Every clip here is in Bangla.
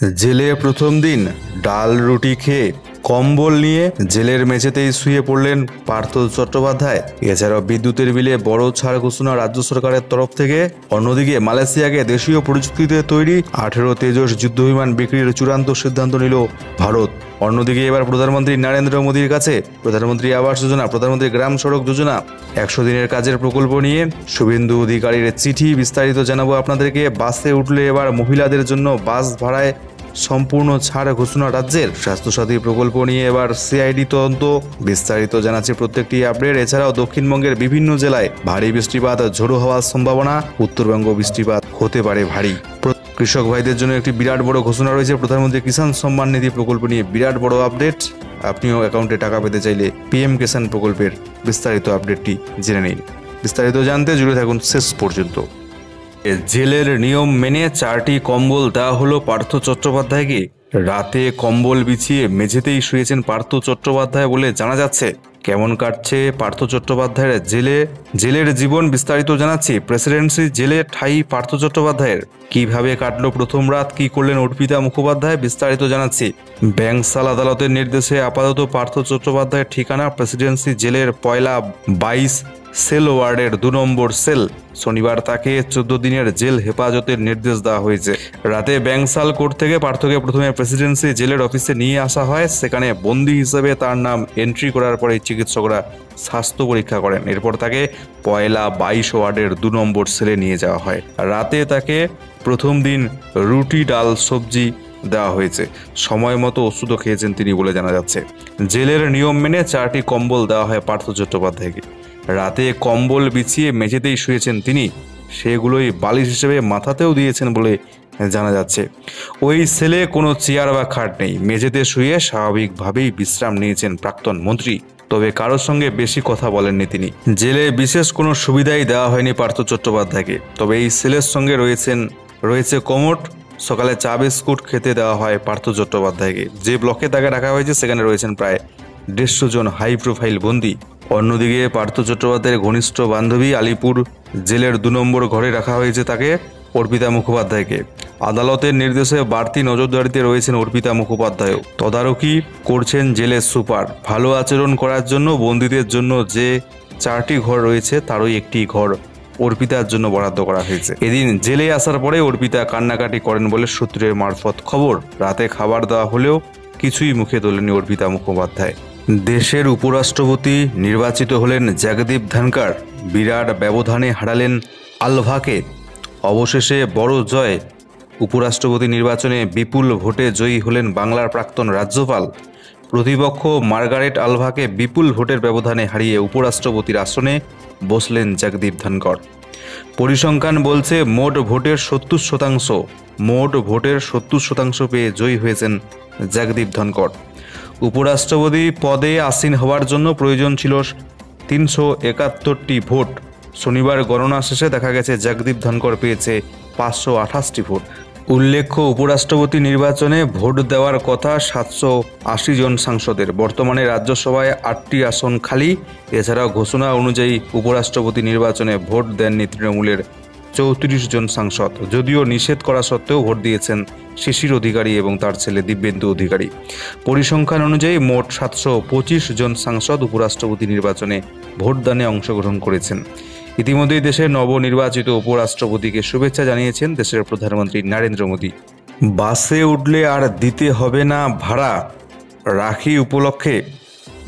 জেলে প্রথম দিন ডাল রুটি খেয়ে কম্বল নিয়ে জেলের মেঝেতেই শুয়ে পড়লেন পার্থ চট্টোপাধ্যায়। এছাড়াও বিদ্যুতের বিলে বড় ছাড় ঘোষণা রাজ্য সরকারের তরফ থেকে। অন্যদিকে মালয়েশিয়াকে দেশীয় প্রযুক্তিতে তৈরি আঠেরো তেজস যুদ্ধবিমান বিক্রির চূড়ান্ত সিদ্ধান্ত নিল ভারত। অন্যদিকে এবার প্রধানমন্ত্রী নরেন্দ্র মোদীর কাছে প্রধানমন্ত্রী আবাস যোজনা, প্রধানমন্ত্রী গ্রাম সড়ক যোজনা, একশো দিনের কাজের প্রকল্প নিয়ে শুভেন্দু অধিকারীর চিঠি বিস্তারিত জানাব আপনাদেরকে। বাসে উঠলে এবার মহিলাদের জন্য বাস ভাড়ায় সম্পূর্ণ ছাড় ঘোষণা রাজ্যের স্বাস্থ্যসাথী প্রকল্প নিয়ে এবার সিআইডি তদন্ত বিস্তারিত জানাচ্ছে প্রত্যেকটি আপডেট। এছাড়াও দক্ষিণবঙ্গের বিভিন্ন জেলায় ভারী বৃষ্টিপাত, ঝোড়ো হওয়ার সম্ভাবনা, উত্তরবঙ্গ বৃষ্টিপাত হতে পারে ভারী। কৃষক ভাইদের জন্য একটি বিরাট বড় ঘোষণা রয়েছে। প্রধানমন্ত্রী কিষাণ সম্মান নিধি প্রকল্প নিয়ে বিরাট বড় আপডেট। আপনিও অ্যাকাউন্টে টাকা পেতে চাইলে পিএম কিষাণ প্রকল্পের বিস্তারিত আপডেটটি জেনে নিন। বিস্তারিত জানতে জুড়ে থাকুন শেষ পর্যন্ত। জেলের নিয়ম মেনে চারটি কম্বল দেওয়া হলো পার্থ চট্টোপাধ্যায়কে রাতে কম্বল বিছিয়ে মেঝেতেই শুয়েছেন পার্থ চট্টোপাধ্যায় বলে জানা যাচ্ছে। কেমন কাটছে পার্থ চট্টোপাধ্যায়ের জেলে? জেলের জীবন বিস্তারিত জানাচ্ছি প্রেসিডেন্সি জেলে ঠাই পার্থ চট্টোপাধ্যায়ের। কীভাবে কাটলো প্রথম রাত, কি করলেন অর্পিতা মুখোপাধ্যায় বিস্তারিত জানাচ্ছি। ব্যাংসাল আদালতের নির্দেশে আপাতত পার্থ চট্টোপাধ্যায়ের ঠিকানা প্রেসিডেন্সি জেলের পয়লা বাইশ সেল ওয়ার্ডের দু নম্বর সেল শনিবার তাকে চোদ্দ দিনের জেল হেফাজতের নির্দেশ দেওয়া হয়েছে। রাতে ব্যাংসাল কোর্ট থেকে পার্থকে প্রথমে প্রেসিডেন্সি জেলের অফিসে নিয়ে আসা হয়। সেখানে বন্দি হিসেবে তার নাম এন্ট্রি করার পরে চিকিৎসকরা স্বাস্থ্য পরীক্ষা করেন। এরপর তাকে পয়লা বাইশ ওয়ার্ডের দু নম্বর সেলে নিয়ে যাওয়া হয়। রাতে তাকে প্রথম দিন রুটি, ডাল, সবজি দেওয়া হয়েছে। সময় মতো ওষুধও খেয়েছেন তিনি বলে জানা যাচ্ছে। জেলের নিয়ম মেনে চারটি কম্বল দেওয়া হয় পার্থ চট্টোপাধ্যায়কে। রাতে কম্বল বিছিয়ে মেঝেতেই শুয়েছেন তিনি। সেগুলোই বালিশ হিসেবে মাথাতেও দিয়েছেন বলে জানা যাচ্ছে। ওই সেলে কোনো চেয়ার বা খাট নেই। মেঝেতে শুয়ে স্বাভাবিকভাবেই বিশ্রাম নিয়েছেন প্রাক্তন মন্ত্রী। তবে কারোর সঙ্গে বেশি কথা বলেননি তিনি। জেলে বিশেষ কোনো সুবিধাই দেওয়া হয়নি পার্থ চট্টোপাধ্যায়কে। তবে এই সেলের সঙ্গে রয়েছেন, রয়েছে কমোট সকালে চা বিস্কুট খেতে দেওয়া হয় পার্থ চট্টোপাধ্যায়কে। যে ব্লকে তাকে রাখা হয়েছে সেখানে রয়েছেন প্রায় দেড়শো জন হাই প্রোফাইল বন্দী। অন্যদিকে পার্থ চট্টোপাধ্যায়ের ঘনিষ্ঠ বান্ধবী আলিপুর জেলের দু নম্বর ঘরে রাখা হয়েছে তাকে অর্পিতা মুখোপাধ্যায়কে। আদালতের নির্দেশে বাড়তি নজরদারিতে রয়েছেন অর্পিতা মুখোপাধ্যায়ও। তদারকি করছেন জেলের সুপার। ভালো আচরণ করার জন্য, বন্দীদের জন্য যে চারটি ঘর রয়েছে, তারই একটি ঘর অর্পিতার জন্য বরাদ্দ করা হয়েছে। এদিন জেলে আসার পরে অর্পিতা কান্নাকাটি করেন বলে সূত্রের মারফত খবর। রাতে খাবার দেওয়া হলেও কিছুই মুখে তোলেনি অর্পিতা মুখোপাধ্যায়। দেশের উপরাষ্ট্রপতি নির্বাচিত হলেন জগদীপ ধনকর বিরাট ব্যবধানে হারালেন আলভাকে। অবশেষে বড় জয়। উপরাষ্ট্রপতি নির্বাচনে বিপুল ভোটে জয়ী হলেন বাংলার প্রাক্তন রাজ্যপাল। প্রতিপক্ষ মার্গারেট আলভাকে বিপুল ভোটের ব্যবধানে হারিয়ে উপরাষ্ট্রপতির আসনে বসলেন জগদীপ ধনকর পরিসংখ্যান বলছে মোট ভোটের সত্তর শতাংশ, মোট ভোটের সত্তর শতাংশ পেয়ে জয়ী হয়েছেন জগদীপ ধনকর উপরাষ্ট্রপতি পদে আসীন হওয়ার জন্য প্রয়োজন ছিল তিনশো একাত্তরটি ভোট। শনিবার গণনা শেষে দেখা গেছে জগদীপ ধনকর পেয়েছে পাঁচশো আঠাশটি ভোট। উল্লেখ্য, উপরাষ্ট্রপতি নির্বাচনে ভোট দেওয়ার কথা সাতশো আশি জন সাংসদের। বর্তমানে রাজ্যসভায় আটটি আসন খালি। এছাড়াও ঘোষণা অনুযায়ী উপরাষ্ট্রপতি নির্বাচনে ভোট দেননি তৃণমূলের চৌত্রিশ জন সাংসদ। যদিও নিষেধ করা সত্ত্বেও ভোট দিয়েছেন শিশির অধিকারী এবং তার ছেলে দিব্যেন্দু অধিকারী। পরিসংখ্যান অনুযায়ী মোট সাতশো পঁচিশ জন সাংসদ উপরাষ্ট্রপতি নির্বাচনে ভোটদানে অংশগ্রহণ করেছেন। ইতিমধ্যেই দেশের নবনির্বাচিত উপরাষ্ট্রপতিকে শুভেচ্ছা জানিয়েছেন দেশের প্রধানমন্ত্রী নরেন্দ্র মোদী। বাসে উঠলে আর দিতে হবে না ভাড়া, রাখি উপলক্ষে।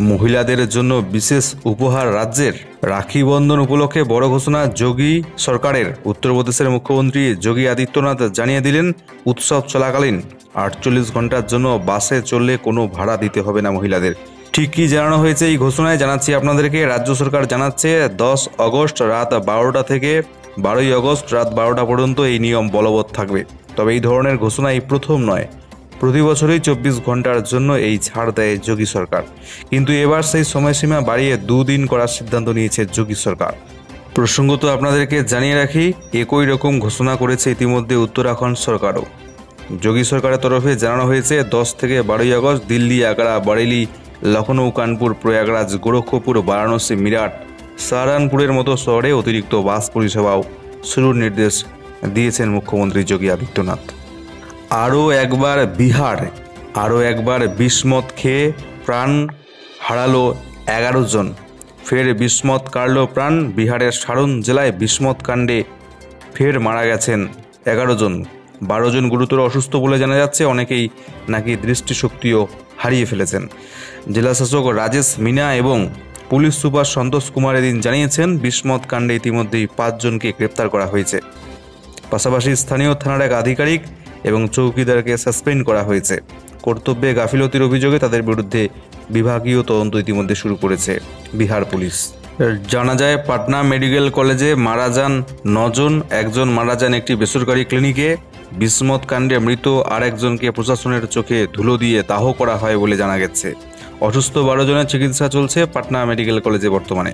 মহিলাদের জন্য বিশেষ উপহার রাজ্যের। রাখি বন্ধন উপলক্ষে বড় ঘোষণা যোগী সরকারের। উত্তরপ্রদেশের মুখ্যমন্ত্রী যোগী আদিত্যনাথ জানিয়ে দিলেন, উৎসব চলাকালীন আটচল্লিশ ঘণ্টার জন্য বাসে চললে কোনো ভাড়া দিতে হবে না মহিলাদের। ঠিক কি জানানো হয়েছে এই ঘোষণায় জানাচ্ছি আপনাদেরকে। রাজ্য সরকার জানাচ্ছে, দশ আগস্ট রাত বারোটা থেকে বারোই অগস্ট রাত বারোটা পর্যন্ত এই নিয়ম বলবৎ থাকবে। তবে এই ধরনের ঘোষণা এই প্রথম নয়। প্রতি বছরই চব্বিশ ঘণ্টার জন্য এই ছাড় দেয় যোগী সরকার। কিন্তু এবার সেই সময়সীমা বাড়িয়ে দুদিন করার সিদ্ধান্ত নিয়েছে যোগী সরকার। প্রসঙ্গত আপনাদেরকে জানিয়ে রাখি, একই রকম ঘোষণা করেছে ইতিমধ্যে উত্তরাখণ্ড সরকারও। যোগী সরকারের তরফে জানানো হয়েছে, দশ থেকে বারোই আগস্ট দিল্লি, আগ্রা বারেলি লখনৌ কানপুর, প্রয়াগরাজ, গোরক্ষপুর, বারাণসী, মিরাট, সাহারানপুরের মতো শহরে অতিরিক্ত বাস পরিষেবাও শুরুর নির্দেশ দিয়েছেন মুখ্যমন্ত্রী যোগী আদিত্যনাথ। আরও একবার বিহার আরও একবার বিস্মত খেয়ে প্রাণ হারালো এগারো জন। ফের বিস্মত কাড়ল প্রাণ, বিহারের সারণ জেলায় বিস্মত কাণ্ডে ফের মারা গেছেন এগারো জন। বারো জন গুরুতর অসুস্থ বলে জানা যাচ্ছে, অনেকেই নাকি দৃষ্টিশক্তিও হারিয়ে ফেলেছেন। জেলাশাসক রাজেশ মিনা এবং পুলিশ সুপার সন্তোষ কুমার এদিন জানিয়েছেন, বিস্মত কাণ্ডে ইতিমধ্যেই পাঁচজনকে গ্রেপ্তার করা হয়েছে। পাশাপাশি স্থানীয় থানার এক আধিকারিক এবং চৌকিদারকে সাসপেন্ড করা হয়েছে। কর্তব্যে গাফিলতির অভিযোগে তাদের বিরুদ্ধে বিভাগীয় তদন্ত ইতিমধ্যে শুরু করেছে বিহার পুলিশ। জানা যায়, পাটনা মেডিকেল কলেজে মারা যান নজন, একজন মারা যান একটি বেসরকারি ক্লিনিকে। বিস্মত কাণ্ডে মৃত আরেকজনকে প্রশাসনের চোখে ধুলো দিয়ে দাহ করা হয় বলে জানা গেছে। অসুস্থ বারো জনের চিকিৎসা চলছে পাটনা মেডিকেল কলেজে বর্তমানে।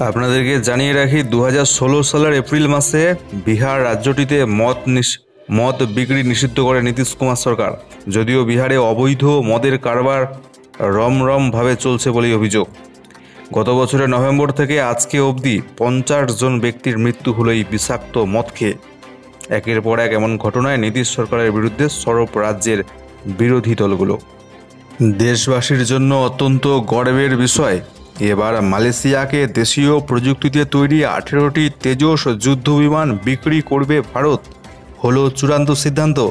আপনাদেরকে জানিয়ে রাখি দু হাজার ষোলো সালের এপ্রিল মাসে বিহার রাজ্যটিতে নিষ মদ বিক্রি নিষিদ্ধ করে নীতিশ কুমার সরকার। যদিও বিহারে অবৈধ মদের কারবার রমরমভাবে চলছে বলেই অভিযোগ। গত বছরের নভেম্বর থেকে আজকে অবধি পঞ্চাশ জন ব্যক্তির মৃত্যু হলো এই বিষাক্ত মদ খেয়ে। একের পর এক এমন ঘটনায় নীতিশ সরকারের বিরুদ্ধে সরব রাজ্যের বিরোধী দলগুলো। দেশবাসীর জন্য অত্যন্ত গর্বের বিষয়, এবার মালয়েশিয়াকে দেশীয় প্রযুক্তিতে তৈরি আঠেরোটি তেজস যুদ্ধ বিমান বিক্রি করবে ভারত। হলো চূড়ান্ত সিদ্ধান্ত।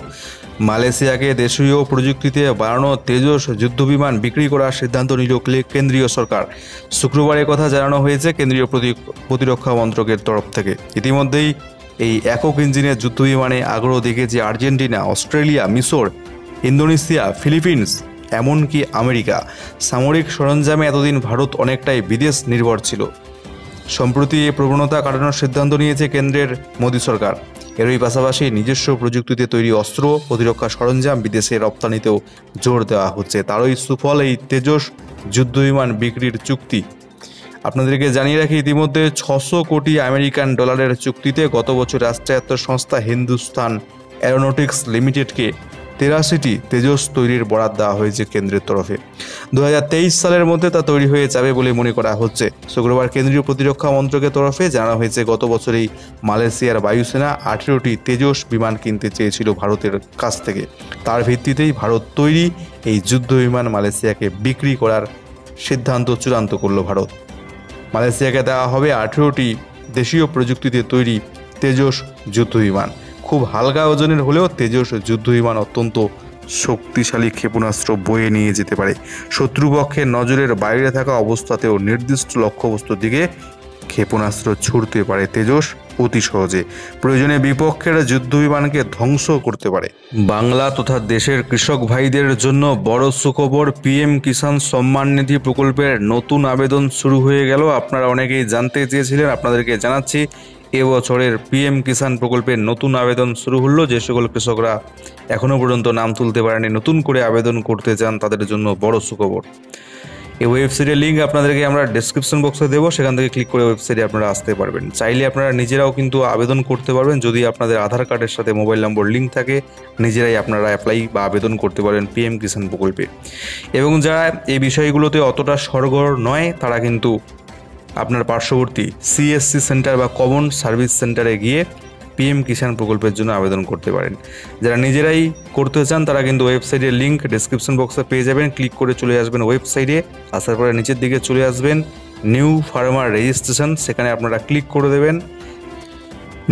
মালয়েশিয়াকে দেশীয় প্রযুক্তিতে বানানো তেজস যুদ্ধবিমান বিক্রি করার সিদ্ধান্ত নিল কেন্দ্রীয় সরকার। শুক্রবার কথা জানানো হয়েছে কেন্দ্রীয় প্রতি- প্রতিরক্ষা মন্ত্রকের তরফ থেকে। ইতিমধ্যেই এই একক ইঞ্জিনের যুদ্ধবিমানে আগ্রহ দেখেছে আর্জেন্টিনা, অস্ট্রেলিয়া, মিশর, ইন্দোনেশিয়া, ফিলিপিন্স, এমনকি আমেরিকা। সামরিক সরঞ্জামে এতদিন ভারত অনেকটাই বিদেশ নির্ভর ছিল। সম্প্রতি এই প্রবণতা কাটানোর সিদ্ধান্ত নিয়েছে কেন্দ্রের মোদী সরকার। এরই পাশাপাশি নিজস্ব প্রযুক্তিতে তৈরি অস্ত্র প্রতিরক্ষা সরঞ্জাম বিদেশে রপ্তানিতেও জোর দেওয়া হচ্ছে। তারই সুফল এই তেজস যুদ্ধবিমান বিক্রির চুক্তি। আপনাদেরকে জানিয়ে রাখি, ইতিমধ্যে ছশো কোটি আমেরিকান ডলারের চুক্তিতে গত বছর রাষ্ট্রায়ত্ত সংস্থা হিন্দুস্তান অ্যারোনটিক্স লিমিটেডকে তেরাশিটি তেজস তৈরির বরাদ দেওয়া হয়েছে কেন্দ্রের তরফে। দু হাজার তেইশ সালের মধ্যে তা তৈরি হয়ে যাবে বলে মনে করা হচ্ছে। শুক্রবার কেন্দ্রীয় প্রতিরক্ষা মন্ত্রকের তরফে জানা হয়েছে, গত বছরেই মালয়েশিয়ার বায়ুসেনা আঠেরোটি তেজস বিমান কিনতে চেয়েছিল ভারতের কাছ থেকে। তার ভিত্তিতেই ভারত তৈরি এই যুদ্ধ বিমান মালয়েশিয়াকে বিক্রি করার সিদ্ধান্ত চূড়ান্ত করল ভারত। মালয়েশিয়াকে দেওয়া হবে আঠেরোটি দেশীয় প্রযুক্তিতে তৈরি তেজস যুদ্ধবিমান খুব হালকা ওজনের হলেও তেজস যুদ্ধবিমান অত্যন্ত শক্তিশালী ক্ষেপণাস্ত্র বয়ে নিয়ে যেতে পারে। শত্রুপক্ষের নজরের বাইরে থাকা অবস্থাতেও নির্দিষ্ট লক্ষ্যবস্তুর দিকে ক্ষেপণাস্ত্র ছুড়তে পারে তেজস অতি সহজে। প্রয়োজনে বিপক্ষের যুদ্ধবিমানকে ধ্বংস করতে পারে। বাংলা তথা দেশের কৃষক ভাইদের জন্য বড় সুখবর, পিএম কিষাণ সম্মান নিধি প্রকল্পের নতুন আবেদন শুরু হয়ে গেল। আপনারা অনেকেই জানতে চেয়েছিলেন, আপনাদেরকে জানাচ্ছি এবছরের পিএম কিষাণ প্রকল্পের নতুন আবেদন শুরু হলো। যে সকল কৃষকরা এখনও পর্যন্ত নাম তুলতে পারেনি, নতুন করে আবেদন করতে চান, তাদের জন্য বড় সুখবর। এই ওয়েবসাইটের লিঙ্ক আপনাদেরকে আমরা ডেসক্রিপশন বক্সে দেবো, সেখান থেকে ক্লিক করে ওয়েবসাইটে আপনারা আসতে পারবেন। চাইলে আপনারা নিজেরাও কিন্তু আবেদন করতে পারবেন, যদি আপনাদের আধার কার্ডের সাথে মোবাইল নম্বর লিঙ্ক থাকে, নিজেরাই আপনারা অ্যাপ্লাই বা আবেদন করতে পারবেন পিএম কিষাণ প্রকল্পে। এবং যারা এই বিষয়গুলোতে অতটা সরগর নয়, তারা কিন্তু আপনার পার্শ্ববর্তী সিএসসি সেন্টার বা কমন সার্ভিস সেন্টারে গিয়ে পিএম কিষাণ প্রকল্পের জন্য আবেদন করতে পারেন। যারা নিজেরাই করতে চান, তারা কিন্তু ওয়েবসাইটের লিঙ্ক ডেসক্রিপশন বক্সে পেয়ে যাবেন। ক্লিক করে চলে আসবেন ওয়েবসাইটে আসার পরে নিচের দিকে চলে আসবেন নিউ ফার্মার রেজিস্ট্রেশন সেখানে আপনারা ক্লিক করে দেবেন।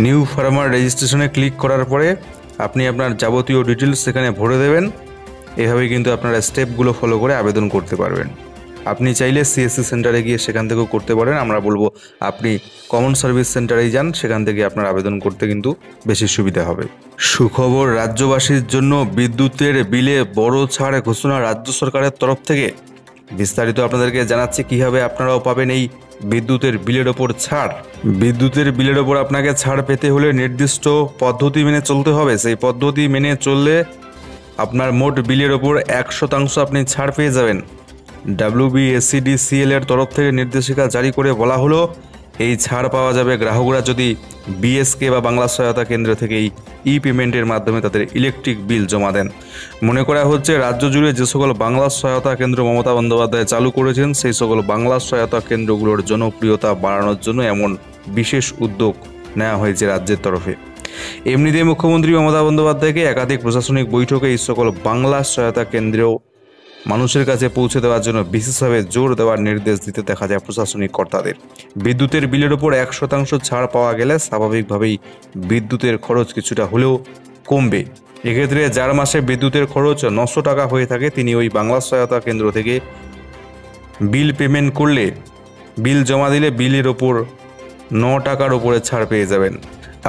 নিউ ফার্মার রেজিস্ট্রেশনে ক্লিক করার পরে আপনি আপনার যাবতীয় ডিটেলস সেখানে ভরে দেবেন। এভাবেই কিন্তু আপনারা স্টেপগুলো ফলো করে আবেদন করতে পারবেন। আপনি চাইলে সিএসসি সেন্টারে গিয়ে সেখান থেকেও করতে পারেন। আমরা বলব, আপনি কমন সার্ভিস সেন্টারেই যান, সেখান থেকে আপনার আবেদন করতে কিন্তু বেশি সুবিধা হবে। সুখবর, রাজ্যবাসীর জন্য বিদ্যুতের বিলে বড় ছাড় ঘোষণা রাজ্য সরকারের তরফ থেকে। বিস্তারিত আপনাদেরকে জানাচ্ছি, কীভাবে আপনারাও পাবেন এই বিদ্যুতের বিলের ওপর ছাড়? বিদ্যুতের বিলের ওপর আপনাকে ছাড় পেতে হলে নির্দিষ্ট পদ্ধতি মেনে চলতে হবে। সেই পদ্ধতি মেনে চললে আপনার মোট বিলের ওপর এক শতাংশ আপনি ছাড় পেয়ে যাবেন। ডাব্লিউবিএসসিডিসিএল এর তরফ থেকে নির্দেশিকা জারি করে বলা হলো, এই ছাড় পাওয়া যাবে গ্রাহকরা যদি বিএসকে বা বাংলা সহায়তা কেন্দ্র থেকে ই পেমেন্টের মাধ্যমে তাদের ইলেকট্রিক বিল জমা দেন। মনে করা হচ্ছে, রাজ্য জুড়ে যে সকল বাংলা সহায়তা কেন্দ্র মমতা বন্দ্যোপাধ্যায় চালু করেছেন, সেই সকল বাংলা সহায়তা কেন্দ্রগুলোর জনপ্রিয়তা বাড়ানোর জন্য এমন বিশেষ উদ্যোগ নেওয়া হয়েছে রাজ্যের তরফে। এমনিতেই মুখ্যমন্ত্রী মমতা বন্দ্যোপাধ্যায়কে একাধিক প্রশাসনিক বৈঠকে এই সকল বাংলা সহায়তা কেন্দ্রেও মানুষের কাছে পৌঁছে দেওয়ার জন্য বিশেষভাবে জোর দেওয়ার নির্দেশ দিতে দেখা যায় প্রশাসনিক কর্তাদের। বিদ্যুতের বিলের ওপর এক শতাংশ ছাড় পাওয়া গেলে স্বাভাবিকভাবেই বিদ্যুতের খরচ কিছুটা হলেও কমবে। এক্ষেত্রে যার মাসে বিদ্যুতের খরচ নশো টাকা হয়ে থাকে, তিনি ওই বাংলা সহায়তা কেন্দ্র থেকে বিল পেমেন্ট করলে, বিল জমা দিলে বিলের ওপর ন টাকার ওপরে ছাড় পেয়ে যাবেন।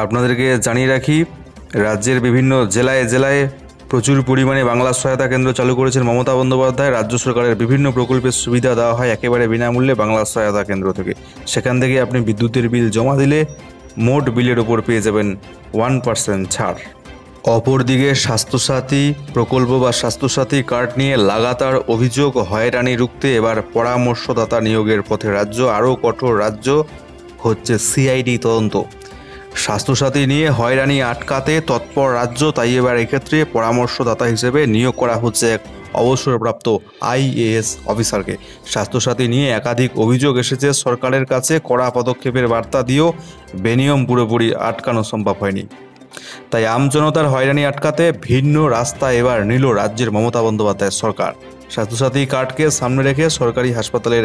আপনাদেরকে জানিয়ে রাখি, রাজ্যের বিভিন্ন জেলায় জেলায় প্রচুর পরিমাণে বাংলা সহায়তা কেন্দ্র চালু করেছেন মমতা বন্দ্যোপাধ্যায়। রাজ্য সরকারের বিভিন্ন প্রকল্পের সুবিধা দেওয়া হয় একেবারে বিনামূল্যে বাংলা সহায়তা কেন্দ্র থেকে। সেখান থেকে আপনি বিদ্যুতের বিল জমা দিলে মোট বিলের ওপর পেয়ে যাবেন ওয়ান পার্সেন্ট ছাড়। অপরদিকে স্বাস্থ্যসাথী প্রকল্প বা স্বাস্থ্যসাথী কার্ড নিয়ে লাগাতার অভিযোগ হয়রানি রুখতে এবার পরামর্শদাতা নিয়োগের পথে রাজ্য আরও কঠোর রাজ্য হচ্ছে সিআইডি তদন্ত। স্বাস্থ্যসাথী নিয়ে হয়রানি আটকাতে তৎপর রাজ্য, তাই এবার এক্ষেত্রে পরামর্শদাতা হিসেবে নিয়োগ করা হচ্ছে এক অবসরপ্রাপ্ত আইএএস অফিসারকে। স্বাস্থ্যসাথী নিয়ে একাধিক অভিযোগ এসেছে, সরকারের কাছে কড়া পদক্ষেপের বার্তা দিয়েও বেনিয়ম পুরোপুরি আটকানো সম্ভব হয়নি। তাই আমজনতার হয়রানি আটকাতে ভিন্ন রাস্তা এবার নিল রাজ্যের মমতা বন্দ্যোপাধ্যায়ের সরকার। স্বাস্থ্যসাথী কার্ডকে সামনে রেখে সরকারি হাসপাতালের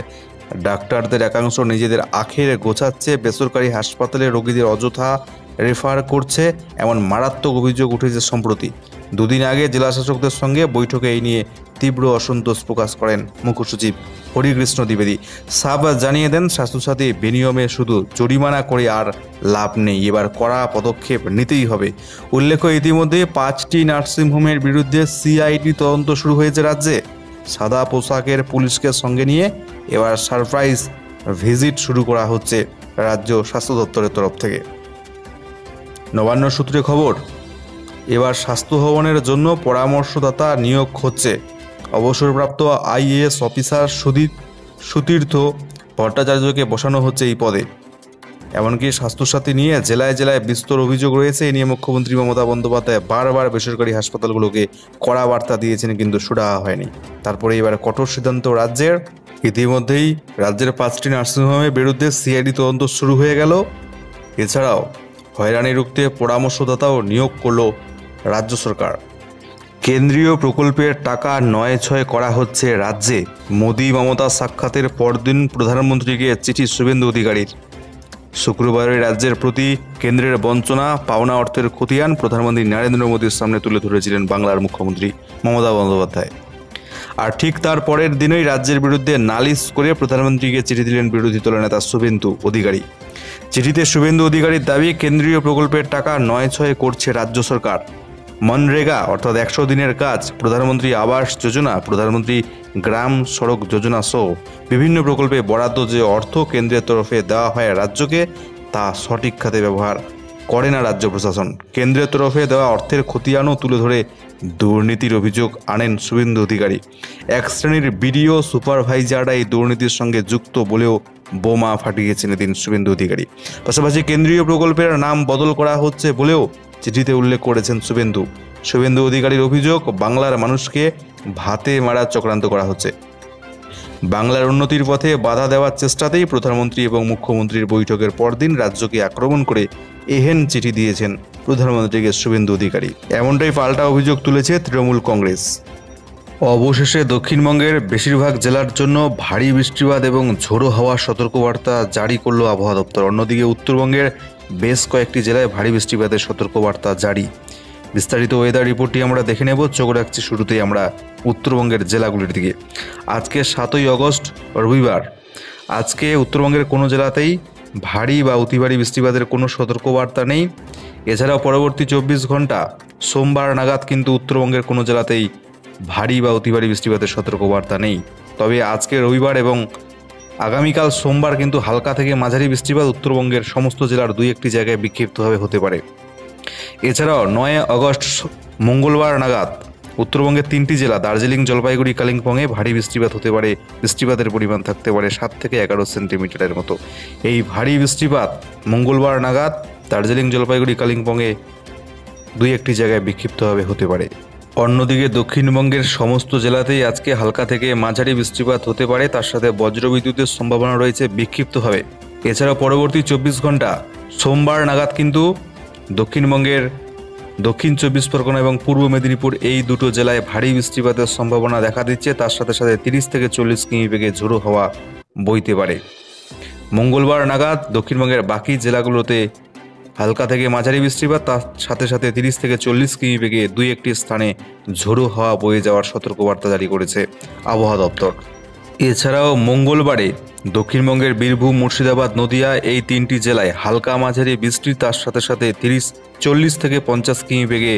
ডাক্তারদের একাংশ নিজেদের আখের গোছাচ্ছে, বেসরকারি হাসপাতালে রোগীদের অযথা রেফার করছে, এমন মারাত্মক অভিযোগ উঠেছে সম্প্রতি। দুদিন আগে জেলাশাসকদের সঙ্গে বৈঠকে এই নিয়ে তীব্র অসন্তোষ প্রকাশ করেন মুখ্য সচিব হরিকৃষ্ণ দ্বিবেদী। সাব জানিয়ে দেন, স্বাস্থ্যসাথী বিনিয়মে শুধু জরিমানা করে আর লাভ নেই, এবার কড়া পদক্ষেপ নিতেই হবে। উল্লেখ্য, ইতিমধ্যে পাঁচটি নার্সিংহোমের বিরুদ্ধে সিআইডি তদন্ত শুরু হয়েছে রাজ্যে। সাদা পোশাকের পুলিশকে সঙ্গে নিয়ে এবার সারপ্রাইজ ভিজিট শুরু করা হচ্ছে রাজ্য স্বাস্থ্য দপ্তরের তরফ থেকে। নবান্ন সূত্রে খবর, এবার স্বাস্থ্য ভবনের জন্য পরামর্শদাতা নিয়োগ হচ্ছে। অবসরপ্রাপ্ত আইএএস অফিসার সুদীপ সুতীর্থ ভট্টাচার্যকে বসানো হচ্ছে এই পদে। এমনকি স্বাস্থ্যসাথী নিয়ে জেলায় জেলায় বিস্তর অভিযোগ রয়েছে, এ নিয়ে মুখ্যমন্ত্রী মমতা বন্দ্যোপাধ্যায় বারবার বেসরকারি হাসপাতালগুলোকে কড়া বার্তা দিয়েছেন, কিন্তু সুরাহা হয়নি। তারপরে এবার কঠোর সিদ্ধান্ত রাজ্যের ইতিমধ্যেই রাজ্যের পাঁচটি নার্সিংহোমের বিরুদ্ধে সিআইডি তদন্ত শুরু হয়ে গেল। এছাড়াও হয়রানি রুখতে পরামর্শদাতাও নিয়োগ করল রাজ্য সরকার। কেন্দ্রীয় প্রকল্পের টাকা নয় ছয় করা হচ্ছে রাজ্যে। মোদি মমতা সাক্ষাতের পরদিন প্রধানমন্ত্রীকে চিঠি শুভেন্দু অধিকারীর। শুক্রবারে রাজ্যের প্রতি কেন্দ্রের বঞ্চনা, পাওনা অর্থের খতিয়ান প্রধানমন্ত্রী নরেন্দ্র মোদীর সামনে তুলে ধরেছিলেন বাংলার মুখ্যমন্ত্রী মমতা বন্দ্যোপাধ্যায়। আর ঠিক তার পরের দিনই রাজ্যের বিরুদ্ধে নালিশ করে প্রধানমন্ত্রীকে চিঠি দিলেন বিরোধী দলনেতা শুভেন্দু অধিকারী। চিঠিতে শুভেন্দু অধিকারীর দাবি, কেন্দ্রীয় প্রকল্পের টাকা নয় ছয় করছে রাজ্য সরকার। মনরেগা, অর্থাৎ একশো দিনের কাজ, প্রধানমন্ত্রী আবাস যোজনা, প্রধানমন্ত্রী গ্রাম সড়ক যোজনা সহ বিভিন্ন প্রকল্পে বরাদ্দ যে অর্থ কেন্দ্রের তরফে দেওয়া হয় রাজ্যকে, তা সঠিক খাতে ব্যবহার করে না রাজ্য প্রশাসন। কেন্দ্রের তরফে দেওয়া অর্থের খতিয়ানও তুলে ধরে দুর্নীতির অভিযোগ আনেন শুভেন্দু অধিকারী। এক শ্রেণির বিডিও সুপারভাইজাররা এই দুর্নীতির সঙ্গে যুক্ত বলেও বোমা ফাটিয়েছেন এদিন শুভেন্দু অধিকারী। পাশাপাশি কেন্দ্রীয় প্রকল্পের নাম বদল করা হচ্ছে বলেও চিঠিতে উল্লেখ করেছেন শুভেন্দু। শুভেন্দু অধিকারীর অভিযোগ, বাংলার মানুষকে ভাতে মারার চক্রান্ত করা হচ্ছে। বাংলার উন্নতির পথে বাধা দেওয়ার চেষ্টাতেই প্রধানমন্ত্রী এবং মুখ্যমন্ত্রীর বৈঠকের পরদিন রাজ্যকে আক্রমণ করে এহেন চিঠি দিয়েছেন প্রধানমন্ত্রীকে শুভেন্দু অধিকারী। এমনটাই পাল্টা অভিযোগ তুলেছে তৃণমূল কংগ্রেস। অবশেষে দক্ষিণবঙ্গের বেশিরভাগ জেলার জন্য ভারী বৃষ্টিপাত এবং ঝোড়ো হওয়ার সতর্কবার্তা জারি করল আবহাওয়া দপ্তর। অন্যদিকে উত্তরবঙ্গের বেশ কয়েকটি জেলায় ভারী বৃষ্টিপাতের সতর্কবার্তা জারি। বিস্তারিত ওয়েদার রিপোর্টটি আমরা দেখে নেব, চোখ রাখছি শুরুতেই আমরা উত্তরবঙ্গের জেলাগুলির দিকে। আজকে সাতই আগস্ট, রবিবার। আজকে উত্তরবঙ্গের কোনো জেলাতেই ভারী বা অতি ভারী বৃষ্টিপাতের কোনো সতর্কবার্তা নেই। এছাড়াও পরবর্তী চব্বিশ ঘণ্টা সোমবার নাগাদ কিন্তু উত্তরবঙ্গের কোনো জেলাতেই ভারী বা অতি ভারী বৃষ্টিপাতের সতর্কবার্তা নেই। তবে আজকে রবিবার এবং আগামীকাল সোমবার কিন্তু হালকা থেকে মাঝারি বৃষ্টিপাত উত্তরবঙ্গের সমস্ত জেলার দুই একটি জায়গায় বিক্ষিপ্তভাবে হতে পারে। এছাড়াও নয় আগস্ট মঙ্গলবার নাগাদ উত্তরবঙ্গের তিনটি জেলা, দার্জিলিং, জলপাইগুড়ি, কালিম্পংয়ে ভারী বৃষ্টিপাত হতে পারে। বৃষ্টিপাতের পরিমাণ থাকতে পারে সাত থেকে এগারো সেন্টিমিটারের মতো। এই ভারী বৃষ্টিপাত মঙ্গলবার নাগাদ দার্জিলিং, জলপাইগুড়ি, কালিম্পংয়ে দুই একটি জায়গায় বিক্ষিপ্তভাবে হতে পারে। অন্যদিকে দক্ষিণবঙ্গের সমস্ত জেলাতেই আজকে হালকা থেকে মাঝারি বৃষ্টিপাত হতে পারে। তার সাথে বজ্রবিদ্যুতের সম্ভাবনা রয়েছে বিক্ষিপ্তভাবে। এছাড়া পরবর্তী চব্বিশ ঘণ্টা, সোমবার নাগাদ কিন্তু দক্ষিণবঙ্গের দক্ষিণ চব্বিশ পরগনা এবং পূর্ব মেদিনীপুর এই দুটো জেলায় ভারী বৃষ্টিপাতের সম্ভাবনা দেখা দিচ্ছে। তার সাথে সাথে তিরিশ থেকে চল্লিশ কিমি বেগে ঝোড়ো হাওয়া বইতে পারে। মঙ্গলবার নাগাদ দক্ষিণবঙ্গের বাকি জেলাগুলোতে হালকা থেকে মাঝারি বৃষ্টিপাত, তার সাথে সাথে তিরিশ থেকে চল্লিশ কিমি বেগে দুই একটি স্থানে ঝোড়ো হাওয়া বয়ে যাওয়ার সতর্কবার্তা জারি করেছে আবহাওয়া দপ্তর। এছাড়াও মঙ্গলবারে দক্ষিণবঙ্গের বীরভূম, মুর্শিদাবাদ, নদিয়া এই তিনটি জেলায় হালকা মাঝারি বৃষ্টি, তার সাথে সাথে তিরিশ, চল্লিশ থেকে পঞ্চাশ কিমি বেগে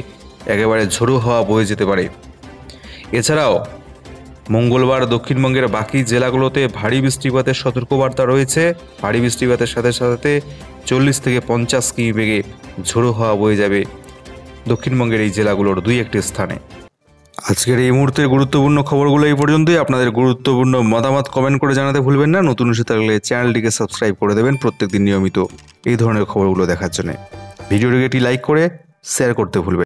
একেবারে ঝোড়ো হাওয়া বয়ে যেতে পারে। এছাড়াও মঙ্গলবার দক্ষিণবঙ্গের বাকি জেলাগুলোতে ভারী বৃষ্টিপাতের সতর্কবার্তা রয়েছে। ভারী বৃষ্টিপাতের সাথে সাথে চল্লিশ থেকে পঞ্চাশ কিমি বেগে ঝোড়ো হাওয়া বয়ে যাবে দক্ষিণবঙ্গের এই জেলাগুলোর দুই একটি স্থানে। আজকের এই মুহূর্তের গুরুত্বপূর্ণ খবরগুলো এই পর্যন্তই আপনাদের গুরুত্বপূর্ণ মতামত কমেন্ট করে জানাতে ভুলবেন না নতুন এসে থাকলে চ্যানেলটিকে সাবস্ক্রাইব করে দেবেন প্রত্যেকদিন নিয়মিত এই ধরনের খবরগুলো দেখার জন্য ভিডিওটিকে একটি লাইক করে শেয়ার করতে ভুলবেন।